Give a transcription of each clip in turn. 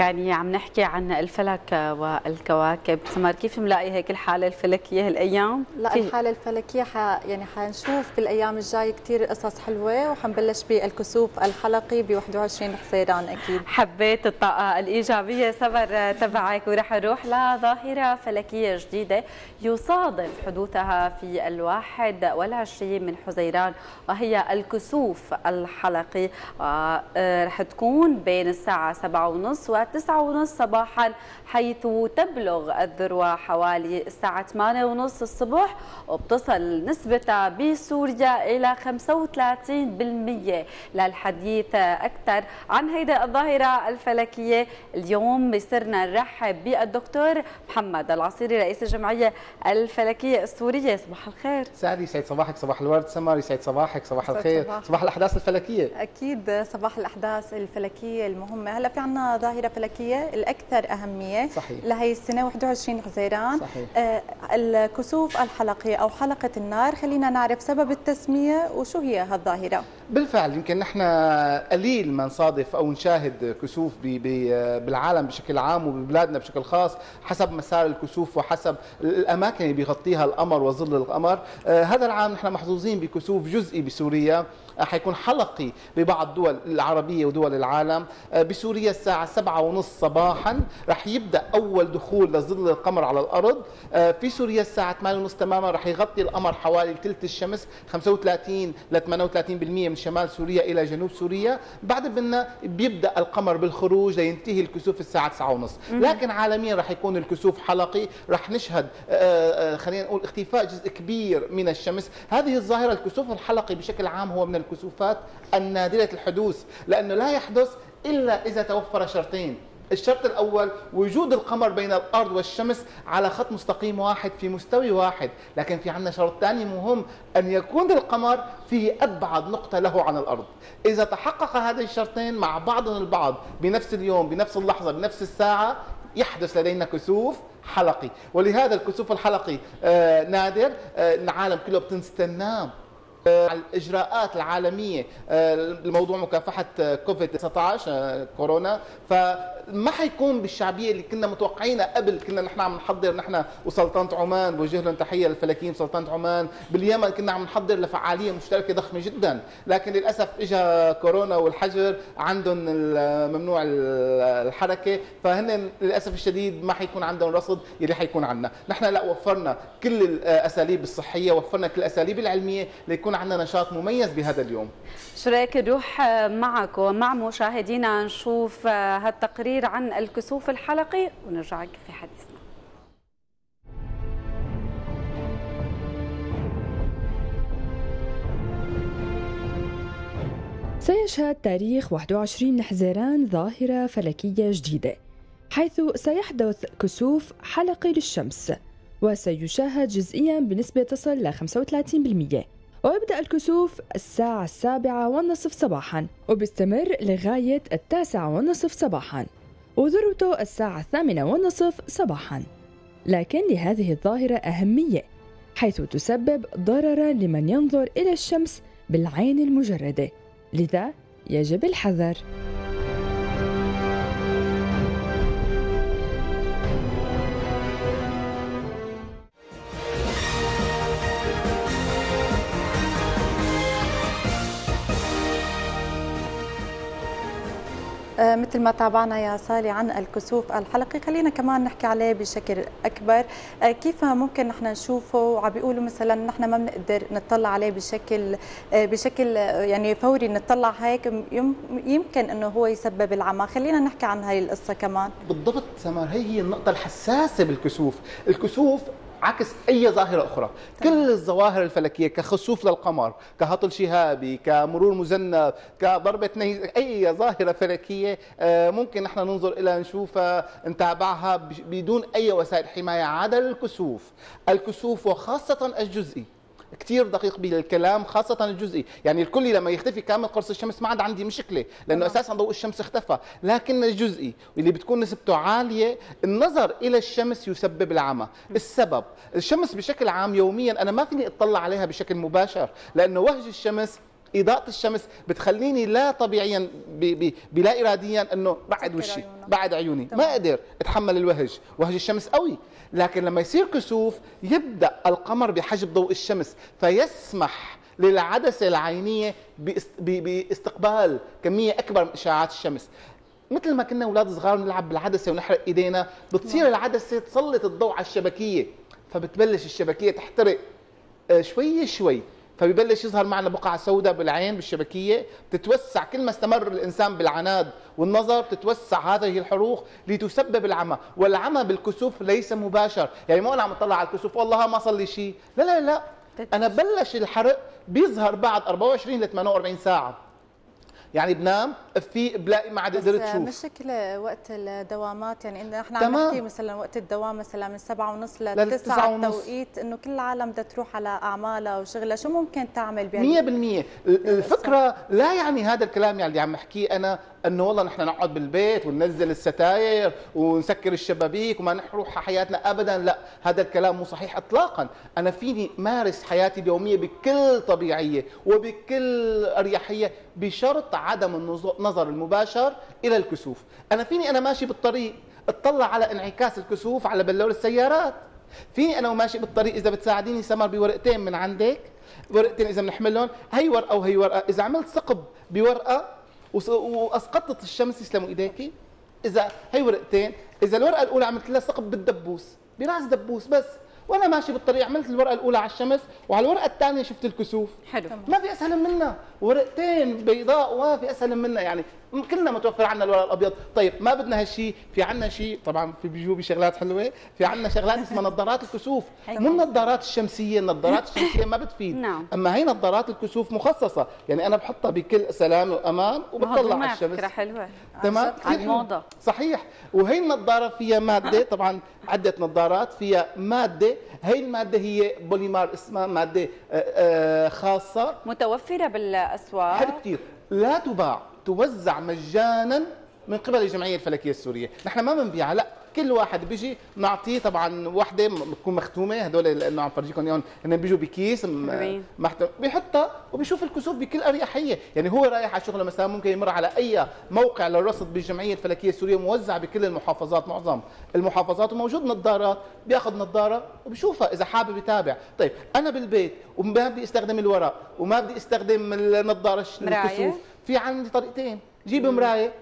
يعني عم نحكي عن الفلك والكواكب. سمر كيف ملاقي هيك الحالة الفلكية هالأيام؟ لا الحالة الفلكية ح... يعني حنشوف بالأيام الجاية كثير قصص حلوة وحنبلش بالكسوف الحلقي ب 21 حزيران أكيد. حبيت الطاقة الإيجابية سمر تبعك ورح نروح لظاهرة فلكية جديدة يصادف حدوثها في الواحد والعشرين من حزيران وهي الكسوف الحلقي. رح تكون بين الساعة 7:30 و 9:30 صباحا حيث تبلغ الذروة حوالي الساعة 8:30 الصبح وبتصل نسبتها بسوريا إلى 35% للحديث أكثر عن هيدا الظاهرة الفلكية. اليوم بصرنا نرحب بالدكتور محمد العصيري رئيس الجمعية الفلكية السورية. صباح الخير. سعدي يسعد صباحك صباح الورد. سمر يسعد صباحك صباح الخير. صباح. صباح الأحداث الفلكية. أكيد صباح الأحداث الفلكية المهمة. هلا في عنا ظاهرة فلكية الأكثر أهمية صحيح. لهي السنة 21 حزيران صحيح. آه الكسوف الحلقي أو حلقة النار. خلينا نعرف سبب التسمية وشو هي هالظاهرة. بالفعل يمكن نحن قليل ما نصادف أو نشاهد كسوف بالعالم بشكل عام وببلادنا بشكل خاص حسب مسار الكسوف وحسب الأماكن اللي بيغطيها القمر وظل القمر. هذا العام نحن محظوظين بكسوف جزئي بسوريا. حيكون حلقي ببعض الدول العربية ودول العالم. بسوريا الساعة 7:30 صباحا رح يبدأ أول دخول لظل القمر على الأرض. في سوريا الساعة 8:30 تماما رح يغطي القمر حوالي ثلث الشمس 35 ل 38% من شمال سوريا إلى جنوب سوريا. بعد منا بيبدأ القمر بالخروج لينتهي الكسوف الساعة 9:30 لكن عالميا رح يكون الكسوف حلقي. رح نشهد خلينا نقول اختفاء جزء كبير من الشمس. هذه الظاهرة الكسوف الحلقي بشكل عام هو من الكسوفات النادرة الحدوث لأنه لا يحدث إلا إذا توفر شرطين. الشرط الأول وجود القمر بين الأرض والشمس على خط مستقيم واحد في مستوي واحد. لكن في عندنا شرط ثاني مهم أن يكون القمر في أبعد نقطة له عن الأرض. إذا تحقق هذه الشرطين مع بعضهم البعض بنفس اليوم بنفس اللحظة بنفس الساعة يحدث لدينا كسوف حلقي. ولهذا الكسوف الحلقي آه نادر آه العالم كله بتستناه الإجراءات العالمية لموضوع مكافحة كوفيد 19 كورونا. فما حيكون بالشعبية اللي كنا متوقعينها قبل. كنا نحن عم نحضر نحن وسلطنة عمان. بوجه لهم تحية للفلكيين سلطنة عمان. باليمن كنا عم نحضر لفعالية مشتركة ضخمة جدا. لكن للأسف اجى كورونا والحجر عندهم ممنوع الحركة. فهن للأسف الشديد ما حيكون عندهم رصد يلي حيكون عندنا نحن لا وفرنا كل الأساليب الصحية وفرنا كل الأساليب العلمية ليكون عندنا نشاط مميز بهذا اليوم. شو رايك نروح معك ومع مشاهدينا نشوف هالتقرير عن الكسوف الحلقي ونرجع في حديثنا. سيشهد تاريخ 21 من حزيران ظاهرة فلكية جديدة حيث سيحدث كسوف حلقي للشمس وسيشاهد جزئيا بنسبة تصل ل 35% ويبدأ الكسوف الساعة السابعة والنصف صباحا وبيستمر لغاية التاسعة والنصف صباحا. وذروته الساعة الثامنة والنصف صباحا. لكن لهذه الظاهرة أهمية حيث تسبب ضررا لمن ينظر إلى الشمس بالعين المجردة. لذا يجب الحذر. مثل ما تابعنا يا سالي عن الكسوف الحلقي. خلينا كمان نحكي عليه بشكل أكبر. كيف ممكن نحن نشوفه؟ وعم بيقولوا مثلا نحن ما بنقدر نطلع عليه بشكل بشكل يعني فوري نطلع هيك. يمكن إنه هو يسبب العمى. خلينا نحكي عن هاي القصة كمان. بالضبط سمر هي هي النقطة الحساسة بالكسوف. الكسوف عكس أي ظاهرة أخرى. طبعا. كل الظواهر الفلكية كخسوف للقمر كهطل شهابي كمرور مذنب كضربة نيز أي ظاهرة فلكية ممكن نحن ننظر إلى نشوفها نتابعها بدون أي وسائل حماية عدا الكسوف. الكسوف وخاصة الجزئي. كثير دقيق بالكلام خاصة الجزئي. يعني الكلي لما يختفي كامل قرص الشمس ما عاد عندي مشكلة لأنه أساسا ضوء الشمس اختفى. لكن الجزئي واللي بتكون نسبته عالية النظر إلى الشمس يسبب العمى السبب الشمس بشكل عام يوميا أنا ما فيني أطلع عليها بشكل مباشر لأنه وهج الشمس إضاءة الشمس بتخليني لا طبيعيا بلا اراديا إنه بعد وشي بعد عيوني. تمام. ما قدر اتحمل الوهج. وهج الشمس قوي. لكن لما يصير كسوف يبدأ القمر بحجب ضوء الشمس فيسمح للعدسة العينية باستقبال كمية أكبر من إشعاعات الشمس. مثل ما كنا أولاد صغار نلعب بالعدسة ونحرق إيدينا بتصير نعم. العدسة تسلط الضوء على الشبكية فبتبلش الشبكية تحترق. آه، شوي شوي. فبيبلش يظهر معنا بقع سوداء بالعين بالشبكية بتتوسع كل ما استمر الإنسان بالعناد والنظر تتوسع هذه الحروق لتسبب العمى. والعمى بالكسوف ليس مباشر. يعني مو أنا عم اطلع على الكسوف والله ما صار لي شيء لا لا لا. أنا بلش الحرق بيظهر بعد 24 ل 48 ساعة. يعني بنام في بلاقي ما عاد قدرت تشوف مشكلة وقت الدوامات يعني إن إحنا عم نحكي مثلا وقت الدوام مثلا من سبعة ونص ل 9 التوقيت إنه كل العالم بدها تروح على أعمالها وشغلها. شو ممكن تعمل بهذه 100% الفكرة لا يعني هذا الكلام يعني اللي عم أحكيه أنا. انه والله نحن نقعد بالبيت وننزل الستاير ونسكر الشبابيك وما نروح حياتنا ابدا. لا هذا الكلام مو صحيح اطلاقا. أنا فيني مارس حياتي اليومية بكل طبيعية وبكل أريحية بشرط عدم النظر المباشر إلى الكسوف. أنا فيني أنا ماشي بالطريق أطلع على انعكاس الكسوف على بلور السيارات. فيني أنا وماشي بالطريق إذا بتساعديني سمر بورقتين من عندك. ورقتين إذا بنحملهم. هي ورقه وهي ورقه إذا عملت ثقب بورقة وأسقطت الشمس يسلموا ايديكي إذا هي ورقتين إذا الورقة الأولى عملت لها ثقب بالدبوس براس دبوس بس. وأنا ماشي بالطريق عملت الورقة الأولى على الشمس وعلى الورقة الثانية شفت الكسوف. حلو. ما في أسهل منها. ورقتين بيضاء وفي أسهل منها يعني. كلنا متوفر عندنا الورق الأبيض. طيب ما بدنا هالشيء في عندنا شيء طبعا في بيجوا شغلات حلوة. في عندنا شغلات اسمها نظارات الكسوف. مو النظارات الشمسية النظارات الشمسية ما بتفيد. نعم. أما هي نظارات الكسوف مخصصة. يعني أنا بحطها بكل سلام وأمان وبطلع على الشمس. فكره حلوة. تمام؟ الموضة. صحيح. وهي النظارة فيها مادة. طبعا عدة نظارات. فيها مادة. هي المادة هي بوليمار اسمها مادة آه، آه، خاصة. متوفرة بالاسواق حلو كثير لا تباع توزع مجانا من قبل الجمعية الفلكية السورية، نحن ما بنبيعها لا. كل واحد بيجي نعطيه طبعا وحدة بتكون مختومة. هدول لأنه عم فرجيكم إياهم هن بيجوا بكيس محتوم بيحطها وبيشوف الكسوف بكل أريحية، يعني هو رايح على شغله مثلا ممكن يمر على أي موقع للرصد بالجمعية الفلكية السورية موزع بكل المحافظات معظم. المحافظات وموجود نظارات بياخذ نظارة وبشوفها إذا حابب يتابع، طيب أنا بالبيت وما بدي أستخدم الورق وما بدي أستخدم النظارة الكسوف في عندي طريقتين. جيب مراية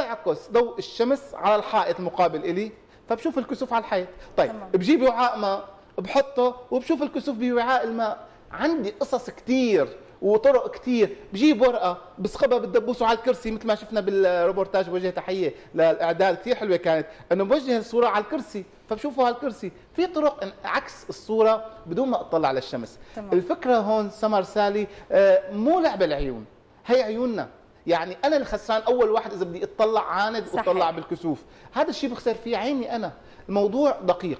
اعكس ضوء الشمس على الحائط المقابل إلي. فبشوف الكسوف على الحيط طيب تمام. بجيب وعاء ماء بحطه وبشوف الكسوف بوعاء الماء. عندي قصص كثير وطرق كثير بجيب ورقة بسخبها بالدبوس على الكرسي مثل ما شفنا بالروبورتاج بوجه تحية للإعداد. كثير حلوة كانت. إنه بوجه الصورة على الكرسي. فبشوفه على الكرسي. في طرق عكس الصورة بدون ما أطلع على الشمس. تمام. الفكرة هون سمر سالي آه، مو لعب العيون. هي عيوننا. يعني أنا الخسران أول واحد إذا بدي أطلع عاند وأطلع بالكسوف. هذا الشيء بخسر فيه عيني أنا. الموضوع دقيق.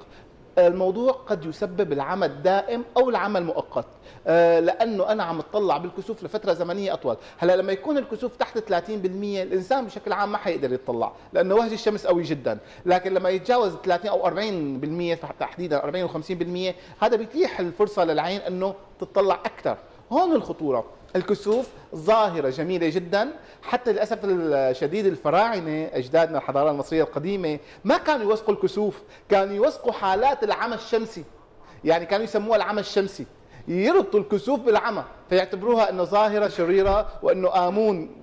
الموضوع قد يسبب العمى الدائم أو العمى المؤقت آه، لأنه أنا عم أطلع بالكسوف لفترة زمنية أطول. هلأ لما يكون الكسوف تحت 30% الإنسان بشكل عام ما حيقدر يطلع لأنه وهج الشمس قوي جدا. لكن لما يتجاوز 30 أو 40% تحديدا 40 و50% هذا بيتيح الفرصة للعين إنه تطلع أكثر هون الخطورة. الكسوف ظاهرة جميلة جدا. حتى للأسف الشديد الفراعنة أجدادنا الحضارة المصرية القديمة ما كانوا يوثقوا الكسوف كانوا يوثقوا حالات العمى الشمسي. يعني كانوا يسموها العمى الشمسي. يربطوا الكسوف بالعمى فيعتبروها إنه ظاهرة شريرة وإنه آمون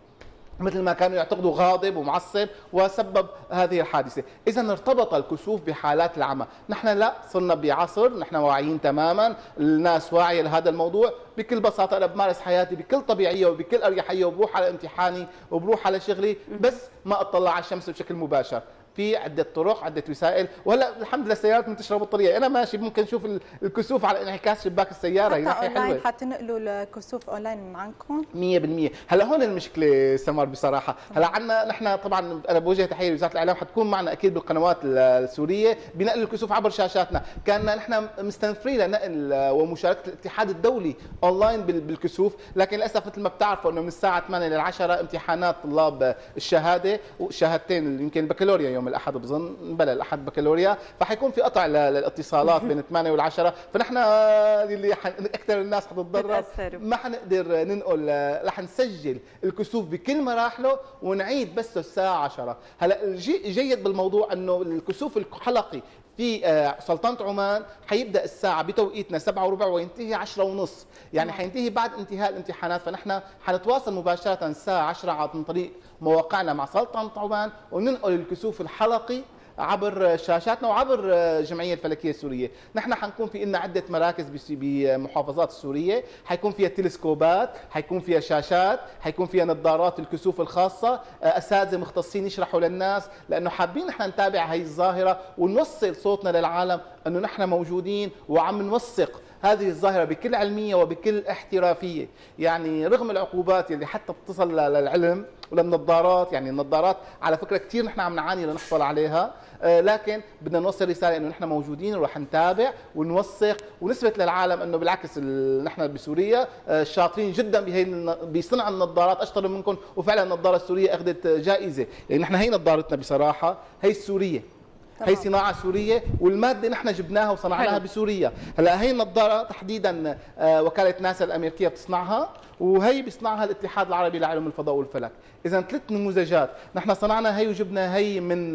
مثل ما كانوا يعتقدوا غاضب ومعصب وسبب هذه الحادثة. إذا ارتبط الكسوف بحالات العمى. نحن لا صرنا بعصر نحن واعيين تماما. الناس واعية لهذا الموضوع. بكل بساطة أنا بمارس حياتي بكل طبيعية وبكل أريحية وبروح على امتحاني وبروح على شغلي بس ما أطلع على الشمس بشكل مباشر. في عدة طرق عدة وسائل. وهلأ الحمد لله السيارات منتشرة بالطريقة. أنا ماشي ممكن أشوف الكسوف على انعكاس شباك السيارة. حتى ناحيه حلوة. حتنقلوا الكسوف أونلاين من عندكم؟ 100% هلأ هون المشكلة سمر بصراحة. هلأ عندنا نحن طبعا أنا بوجه تحية لوزارة الإعلام. حتكون معنا أكيد بالقنوات السورية. بنقل الكسوف عبر شاشاتنا. كان نحن مستنفرين لنقل ومشاركة الاتحاد الدولي أونلاين بالكسوف. لكن للأسف مثل ما بتعرفوا إنه من الساعة 8 لل 10 امتحانات طلاب الشهادة وشهادتين يمكن البكالوريا يوم الأحد بظن بلا الأحد بكالوريا. فحيكون في قطع للاتصالات بين 8 وال10 فنحن اللي أكثر الناس حتتضرر. ما حنقدر ننقل رح نسجل الكسوف بكل مراحله ونعيد بس الساعة 10 هلأ الجيد بالموضوع إنه الكسوف الحلقي في آه، سلطنة عمان حيبدأ الساعة بتوقيتنا 7 وربع وينتهي 10 ونص. يعني حينتهي بعد انتهاء الامتحانات. فنحن حنتواصل مباشرة الساعة 10 عن طريق مواقعنا مع سلطنة عمان وننقل الكسوف الحلقي عبر شاشاتنا وعبر الجمعية الفلكية السورية، نحن حنكون في لنا عدة مراكز بمحافظات السورية، حيكون فيها تلسكوبات، حيكون فيها شاشات، حيكون فيها نظارات الكسوف الخاصة، أساتذة مختصين يشرحوا للناس لأنه حابين نحن نتابع هي الظاهرة ونوصل صوتنا للعالم أنه نحن موجودين وعم نوثق هذه الظاهرة بكل علمية وبكل احترافية، يعني رغم العقوبات اللي حتى بتصل للعلم وللنظارات يعني النظارات على فكرة كثير نحن عم نعاني لنحصل عليها آه، لكن بدنا نوصل رسالة إنه نحن موجودين ورح نتابع ونوثق. ونثبت للعالم إنه بالعكس نحن بسوريا آه، شاطرين جدا بهي بصنع النظارات أشطر منكم. وفعلا النظارة السورية أخذت جائزة. يعني نحن هي نظارتنا بصراحة هي السورية. هي صناعة سورية والمادة نحن جبناها وصنعناها. بسوريا. هلا هي النظارة تحديدا آه، وكالة ناسا الأمريكية بتصنعها وهي بيصنعها الاتحاد العربي لعلوم الفضاء والفلك. اذا ثلاث نموذجات. نحن صنعنا هي وجبنا هي من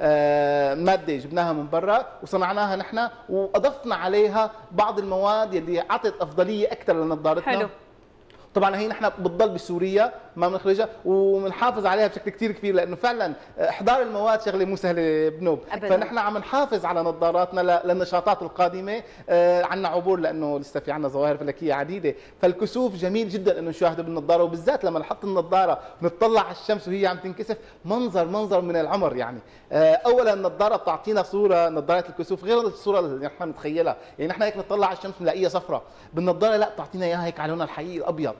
آه، مادة جبناها من برا وصنعناها نحن وأضفنا عليها بعض المواد اللي أعطت أفضلية أكثر لنظارتنا. حلو. طبعا هي نحن بتضل بسوريا ما بنخرجها وبنحافظ عليها بشكل كثير كبير لأنه فعلا إحضار المواد شغلة مو سهلة بنوب. أبداً. فنحن عم نحافظ على نظاراتنا للنشاطات القادمة آه عندنا عبور لأنه لسه في عندنا ظواهر فلكية عديدة. فالكسوف جميل جدا إنه نشاهده بالنظارة وبالذات لما نحط النظارة ونطلع على الشمس وهي عم تنكسف منظر منظر من العمر يعني. آه اولا النظارة بتعطينا صورة نظارات الكسوف غير الصورة اللي نحن نتخيلها. يعني نحن هيك نطلع على الشمس نلاقيها صفراء. بالنظارة لا بتعطينا إياها هيك على لونها الحقيقي الأبيض.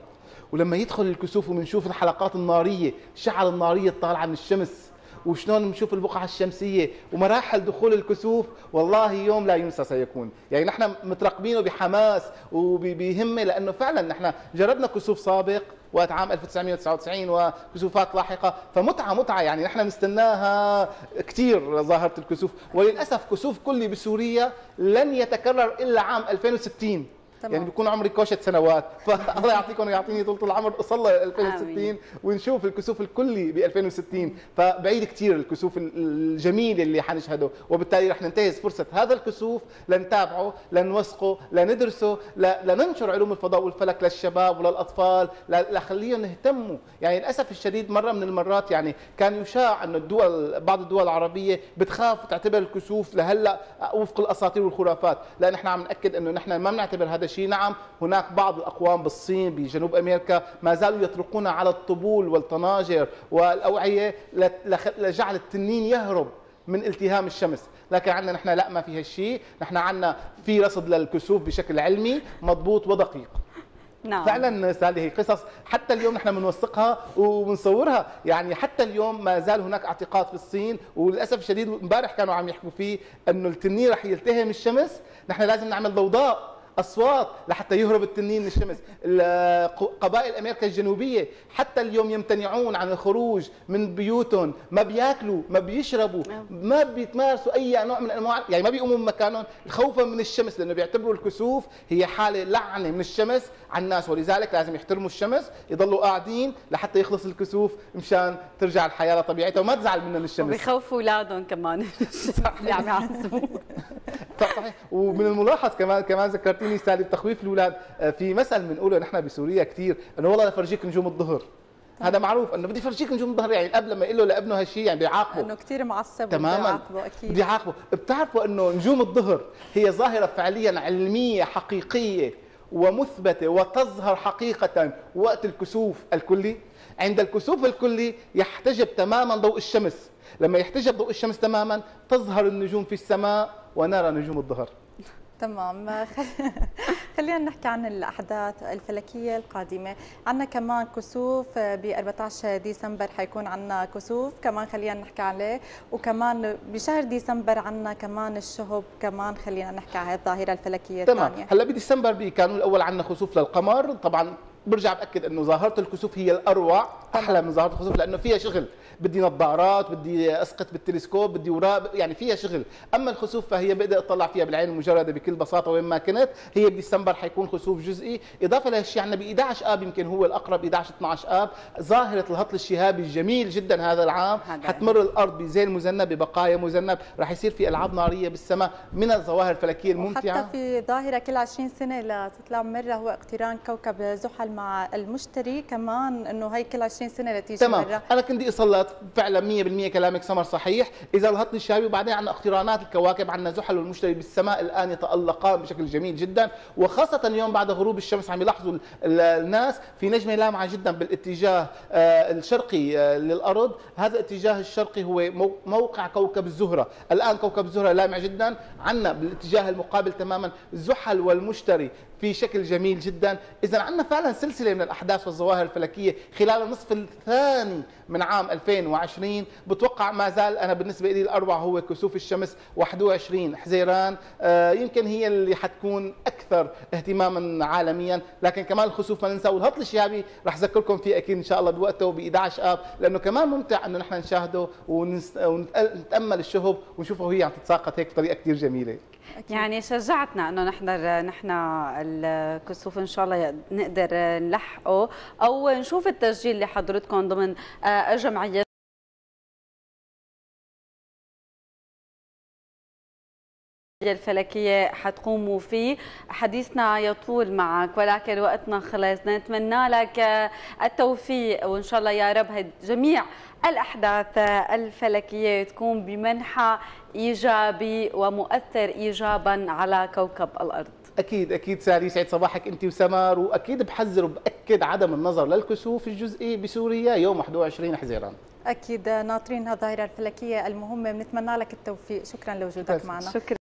ولما يدخل الكسوف وبنشوف الحلقات النارية الشعل النارية الطالعة من الشمس وشلون بنشوف البقعة الشمسية ومراحل دخول الكسوف والله يوم لا ينسى سيكون. يعني نحن مترقبينه بحماس وبهمة لأنه فعلا نحن جربنا كسوف سابق وقت عام 1999 وكسوفات لاحقة فمتعة متعة. يعني نحن بنستناها كثير ظاهرة الكسوف. وللأسف كسوف كلي بسوريا لن يتكرر إلا عام 2060 تمام. يعني بيكون عمري كوشة سنوات. فالله يعطيكم ويعطيني طول العمر. اوصل 2060 ونشوف الكسوف الكلي ب 2060 فبعيد كثير الكسوف الجميل اللي حنشهده. وبالتالي رح ننتهز فرصة هذا الكسوف لنتابعه لنوثقه لندرسه لننشر علوم الفضاء والفلك للشباب وللأطفال لخليهم يهتموا. يعني للأسف الشديد مرة من المرات يعني كان يشاع انه الدول بعض الدول العربية بتخاف تعتبر الكسوف لهلأ وفق الأساطير والخرافات. لا نحن عم نأكد إنه نحن ما بنعتبر هذا الشيء نعم هناك بعض الأقوام بالصين بجنوب أمريكا ما زالوا يطرقون على الطبول والطناجر والأوعية لجعل التنين يهرب من التهام الشمس. لكن عندنا نحن لا ما في هالشيء نحن عندنا في رصد للكسوف بشكل علمي مضبوط ودقيق. نعم. فعلا هي قصص حتى اليوم نحن بنوثقها وبنصورها. يعني حتى اليوم ما زال هناك اعتقاد في الصين وللأسف الشديد امبارح كانوا عم يحكوا فيه إنه التنين رح يلتهم الشمس. نحن لازم نعمل ضوضاء. اصوات لحتى يهرب التنين من الشمس. قبائل أمريكا الجنوبية حتى اليوم يمتنعون عن الخروج من بيوتهم. ما بياكلوا ما بيشربوا نعم. ما بيتمارسوا أي نوع من أنواع يعني ما بيقوموا من مكانهم. خوفا من الشمس لأنه بيعتبروا الكسوف هي حالة لعنة من الشمس على الناس ولذلك لازم يحترموا الشمس يضلوا قاعدين لحتى يخلص الكسوف مشان ترجع الحياة لطبيعتها وما تزعل منهم الشمس. وبيخوفوا أولادهم كمان. اللي عم يعذبوا صحيح. ومن الملاحظ كمان كمان ذكرتيني سالي بتخويف الاولاد آه، في مثل بنقوله نحن بسوريا كثير إنه والله لفرجيك نجوم الظهر. هذا معروف إنه بدي فرجيك نجوم الظهر يعني الاب لما يقول له لابنه هالشيء يعني بيعاقبه. انه كثير معصب تماما. أكيد. بيعاقبه بتعرفوا إنه نجوم الظهر هي ظاهرة فعليا علمية حقيقية ومثبتة وتظهر حقيقة وقت الكسوف الكلي. عند الكسوف الكلي يحتجب تماما ضوء الشمس. لما يحتجب ضوء الشمس تماما تظهر النجوم في السماء ونرى نجوم الظهر. تمام. خلينا نحكي عن الأحداث الفلكية القادمة. عندنا كمان كسوف ب 14 ديسمبر حيكون عندنا كسوف كمان خلينا نحكي عليه. وكمان بشهر ديسمبر عندنا كمان الشهب كمان خلينا نحكي على الظاهرة الفلكية تمام. هلأ بديسمبر بكانون الأول عندنا خسوف للقمر. طبعا برجع بأكد إنه ظاهرة الكسوف هي الأروع أحلى من ظاهرة الكسوف لأنه فيها شغل. بدي نظارات بدي أسقط بالتلسكوب بدي وراء يعني فيها شغل. أما الخسوف فهي بقدر أطلع فيها بالعين المجرده بكل بساطة وين ما كنت. هي بديسمبر حيكون خسوف جزئي. إضافة لهالشيء عندنا ب 11 آب يمكن هو الأقرب 11 12 آب. ظاهرة الهطل الشهابي الجميل جدا هذا العام. حتمر الأرض بزين مذنب ببقايا مذنب. راح يصير في ألعاب نارية بالسماء من الظواهر الفلكية الممتعة. حتى في ظاهرة كل 20 سنة لتطلع مرة هو اقتران كوكب زحل مع المشتري كمان إنه هي كل 20 سنة لتيجي تمام. مرة. أنا كنت أصلت فعلا 100% كلامك سمر صحيح. إذا الهطل الشهابي وبعدين عندنا اقترانات الكواكب عندنا زحل والمشتري بالسماء الآن يتألقان بشكل جميل جدا. وخاصة اليوم بعد غروب الشمس عم يلاحظوا الناس في نجمة لامعه جدا بالاتجاه آه، الشرقي آه، للأرض. هذا الاتجاه الشرقي هو موقع كوكب الزهرة. الآن كوكب الزهرة لامع جدا. عندنا بالاتجاه المقابل تماما زحل والمشتري في شكل جميل جدا. اذا عندنا فعلا سلسلة من الأحداث والظواهر الفلكية خلال النصف الثاني من عام 2020 بتوقع ما زال أنا بالنسبة لي الأروع هو كسوف الشمس 21 حزيران آه، يمكن هي اللي حتكون أكثر اهتماما عالميا. لكن كمان الخسوف ما ننسى والهطل الشهابي رح أذكركم فيه أكيد إن شاء الله بوقته ب 11 آب. لأنه كمان ممتع إنه نحن نشاهده ونتامل الشهب ونشوفه وهي عم تتساقط هيك بطريقة كثير جميلة. أكيد. يعني شجعتنا إنه نحضر نحن الكسوف إن شاء الله نقدر نلحقه. أو نشوف التسجيل اللي حضرتكم ضمن الجمعيه الفلكية حتقوموا فيه حديثنا يطول معك ولكن وقتنا خلص. نتمنى لك التوفيق وإن شاء الله يا رب جميع الأحداث الفلكية تكون بمنحى إيجابي ومؤثر إيجابا على كوكب الأرض. أكيد أكيد ساري يسعد صباحك أنت وسمار وأكيد بحذر وبأكد عدم النظر للكسوف الجزئي بسوريا يوم 21 حزيران أكيد ناطرين الظاهره الفلكية المهمة بنتمنى لك التوفيق. شكرا لوجودك معنا. شكرا.